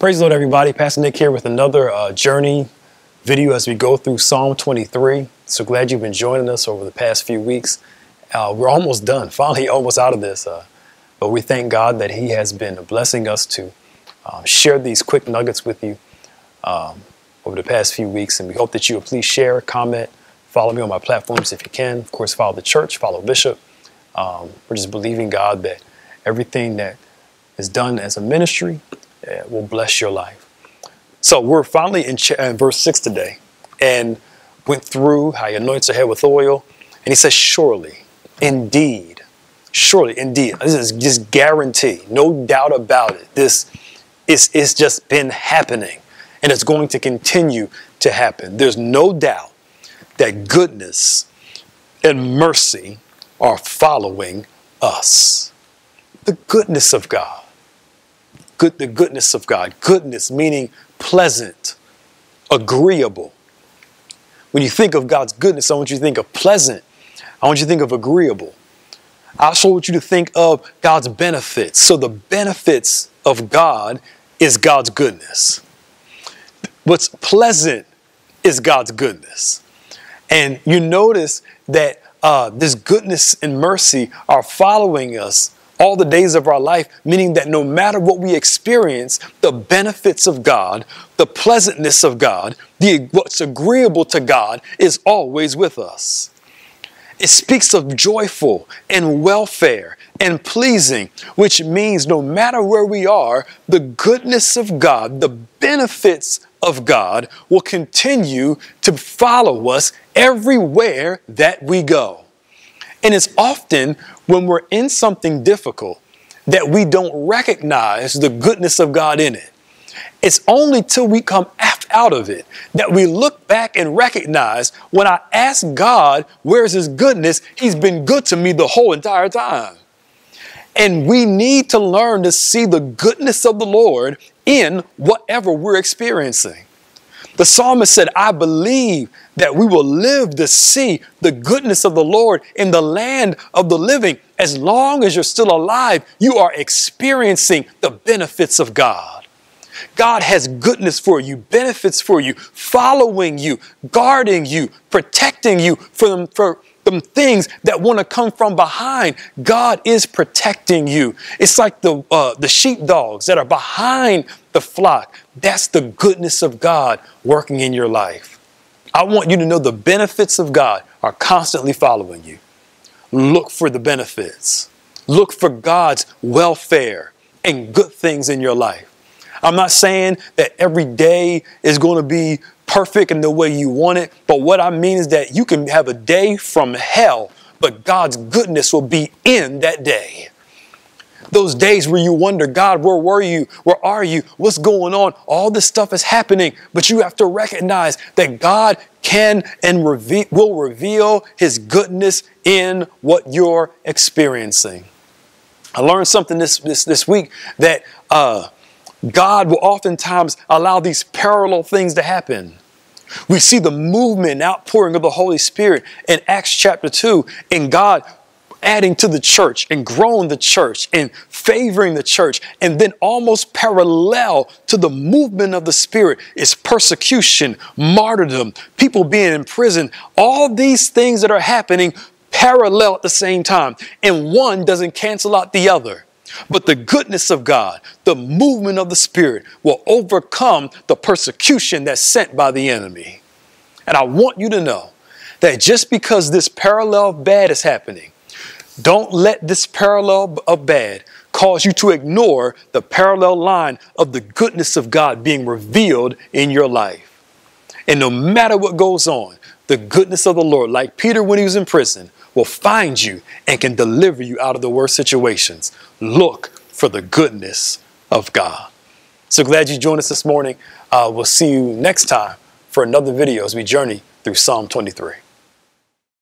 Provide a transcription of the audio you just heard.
Praise the Lord, everybody. Pastor Nick here with another uh, journey video as we go through Psalm 23. So glad you've been joining us over the past few weeks. Uh, we're almost done, finally, almost out of this. Uh, but we thank God that He has been blessing us to um, share these quick nuggets with you um, over the past few weeks. And we hope that you will please share, comment, follow me on my platforms if you can. Of course, follow the church, follow Bishop. Um, we're just believing God that everything that is done as a ministry uh, Uh, will bless your life. So we're finally in, in uh, verse 6 today and went through how he anoints her head with oil. And he says, Surely, indeed, surely, indeed. This is just guarantee, no doubt about it. This is it's just been happening and it's going to continue to happen. There's no doubt that goodness and mercy are following us. The goodness of God good, the goodness of God. Goodness meaning pleasant, agreeable. When you think of God's goodness, I want you to think of pleasant. I want you to think of agreeable. I also want you to think of God's benefits. So the benefits of God is God's goodness. What's pleasant is God's goodness. And you notice that uh, this goodness and mercy are following us all the days of our life, meaning that no matter what we experience, the benefits of God, the pleasantness of God, the, what's agreeable to God is always with us. It speaks of joyful and welfare and pleasing, which means no matter where we are, the goodness of God, the benefits of God will continue to follow us everywhere that we go. And it's often when we're in something difficult that we don't recognize the goodness of God in it. It's only till we come out of it that we look back and recognize when I ask God, where's His goodness? He's been good to me the whole entire time. And we need to learn to see the goodness of the Lord in whatever we're experiencing. The psalmist said, I believe that we will live to see the goodness of the Lord in the land of the living. As long as you're still alive, you are experiencing the benefits of God. God has goodness for you, benefits for you, following you, guarding you, protecting you from, for, things that want to come from behind. God is protecting you. It's like the uh, the sheepdogs that are behind the flock. That's the goodness of God working in your life. I want you to know the benefits of God are constantly following you. Look for the benefits. Look for God's welfare and good things in your life. I'm not saying that every day is going to be perfect in the way you want it. But what I mean is that you can have a day from hell, but God's goodness will be in that day. Those days where you wonder, God, where were you? Where are you? What's going on? All this stuff is happening, but you have to recognize that God can and will reveal His goodness in what you're experiencing. I learned something this, this, this week that uh, God will oftentimes allow these parallel things to happen. We see the movement and outpouring of the Holy Spirit in Acts chapter 2, and God adding to the church and growing the church and favoring the church. And then, almost parallel to the movement of the Spirit, is persecution, martyrdom, people being in prison, all these things that are happening parallel at the same time. And one doesn't cancel out the other. But the goodness of God, the movement of the Spirit will overcome the persecution that's sent by the enemy. And I want you to know that just because this parallel of bad is happening, don't let this parallel of bad cause you to ignore the parallel line of the goodness of God being revealed in your life. And no matter what goes on, the goodness of the Lord, like Peter when he was in prison, will find you and can deliver you out of the worst situations. Look for the goodness of God. So glad you joined us this morning. Uh, we'll see you next time for another video as we journey through Psalm 23.